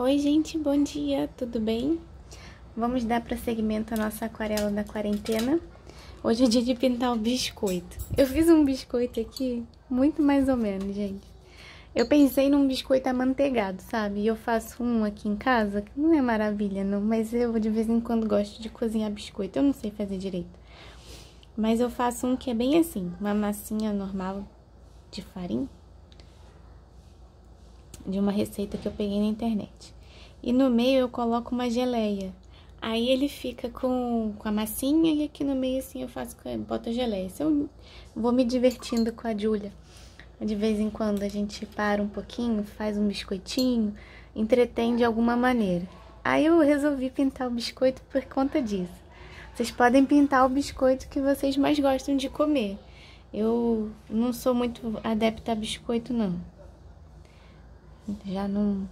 Oi, gente, bom dia, tudo bem? Vamos dar prosseguimento à nossa aquarela da quarentena. Hoje é dia de pintar o biscoito. Eu fiz um biscoito aqui, muito mais ou menos, gente. Eu pensei num biscoito amanteigado, sabe? E eu faço um aqui em casa, que não é maravilha, não, mas eu de vez em quando gosto de cozinhar biscoito. Eu não sei fazer direito. Mas eu faço um que é bem assim, uma massinha normal de farinha de uma receita que eu peguei na internet. E no meio eu coloco uma geleia. Aí ele fica com, com a massinha e aqui no meio assim eu faço, boto a geleia. Se eu vou me divertindo com a Júlia. De vez em quando a gente para um pouquinho, faz um biscoitinho, entretém de alguma maneira. Aí eu resolvi pintar o biscoito por conta disso. Vocês podem pintar o biscoito que vocês mais gostam de comer. Eu não sou muito adepta a biscoito, não já não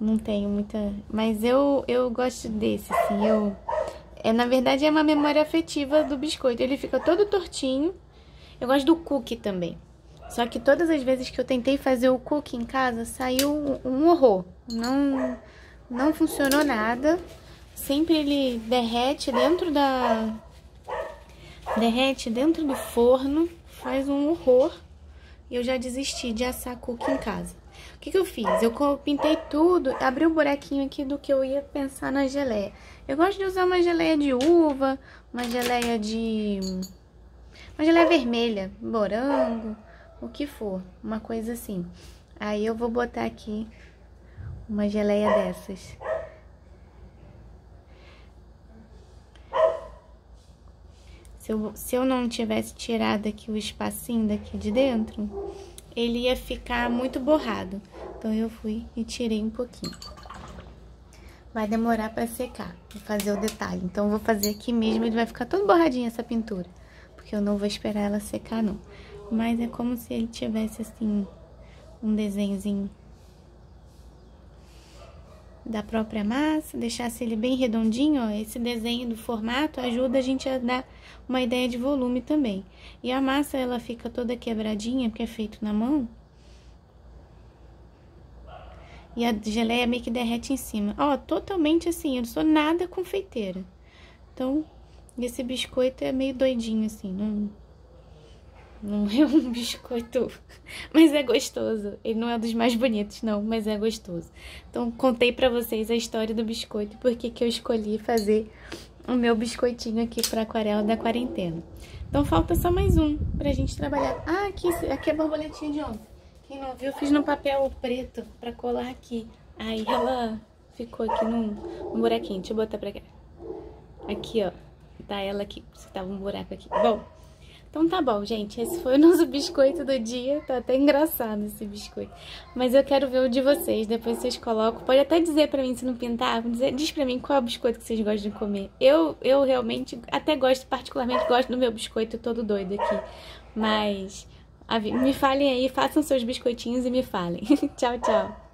não tenho muita, mas eu eu gosto desse assim, eu é na verdade é uma memória afetiva do biscoito. Ele fica todo tortinho. Eu gosto do cookie também. Só que todas as vezes que eu tentei fazer o cookie em casa, saiu um horror. Não não funcionou nada. Sempre ele derrete dentro da derrete dentro do forno, faz um horror. E eu já desisti de assar cookie em casa. O que, que eu fiz? Eu pintei tudo, abri o um buraquinho aqui do que eu ia pensar na geleia. Eu gosto de usar uma geleia de uva, uma geleia de... Uma geleia vermelha, morango, o que for, uma coisa assim. Aí eu vou botar aqui uma geleia dessas. Se eu, se eu não tivesse tirado aqui o espacinho daqui de dentro, ele ia ficar muito borrado. Então eu fui e tirei um pouquinho. Vai demorar para secar, vou fazer o detalhe. Então vou fazer aqui mesmo, ele vai ficar todo borradinho essa pintura. Porque eu não vou esperar ela secar não. Mas é como se ele tivesse assim, um desenhozinho da própria massa, deixasse ele bem redondinho, ó, esse desenho do formato ajuda a gente a dar uma ideia de volume também. E a massa, ela fica toda quebradinha, porque é feito na mão. E a geleia meio que derrete em cima. Ó, totalmente assim, eu não sou nada confeiteira. Então, esse biscoito é meio doidinho assim, não não é um biscoito, mas é gostoso. Ele não é dos mais bonitos, não, mas é gostoso. Então, contei pra vocês a história do biscoito e por que eu escolhi fazer o meu biscoitinho aqui pra aquarela da quarentena. Então, falta só mais um pra gente trabalhar. Ah, aqui, aqui é a borboletinha de ontem. Quem não viu, eu fiz no papel preto pra colar aqui. Aí ela ficou aqui num, num buraquinho. Deixa eu botar pra cá. Aqui, ó. Tá ela aqui. Você tava um buraco aqui. Bom... Então tá bom, gente, esse foi o nosso biscoito do dia, tá até engraçado esse biscoito. Mas eu quero ver o de vocês, depois vocês colocam, pode até dizer pra mim se não pintar, diz pra mim qual é o biscoito que vocês gostam de comer. Eu, eu realmente até gosto, particularmente gosto do meu biscoito todo doido aqui, mas me falem aí, façam seus biscoitinhos e me falem. tchau, tchau.